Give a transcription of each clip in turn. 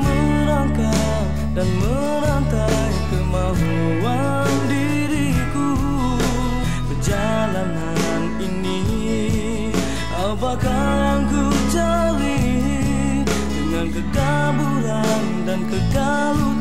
merangkak dan merantai kemauan diriku. Perjalanan ini apakah ku cari Dengan kekaburan dan kekalutan?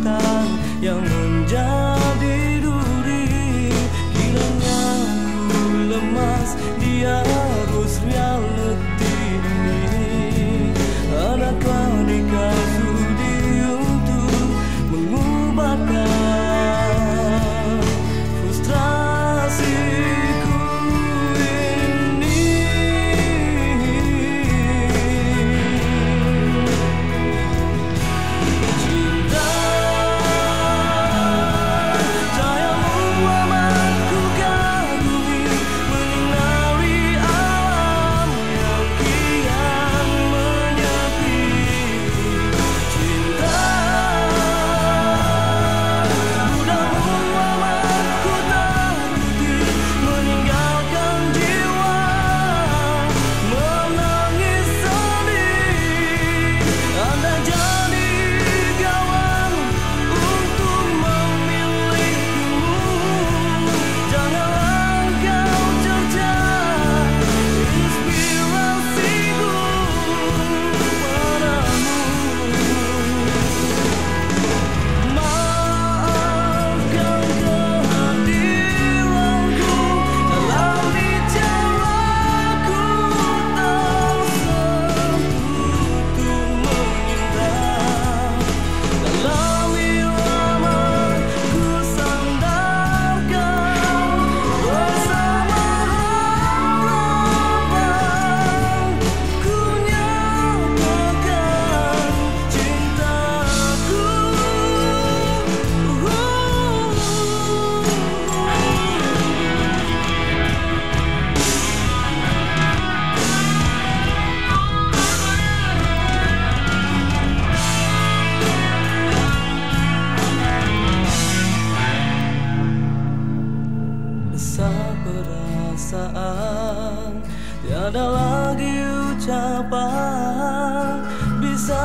Tiada lagi ucapan Bisa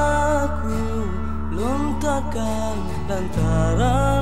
ku lontarkan lantaran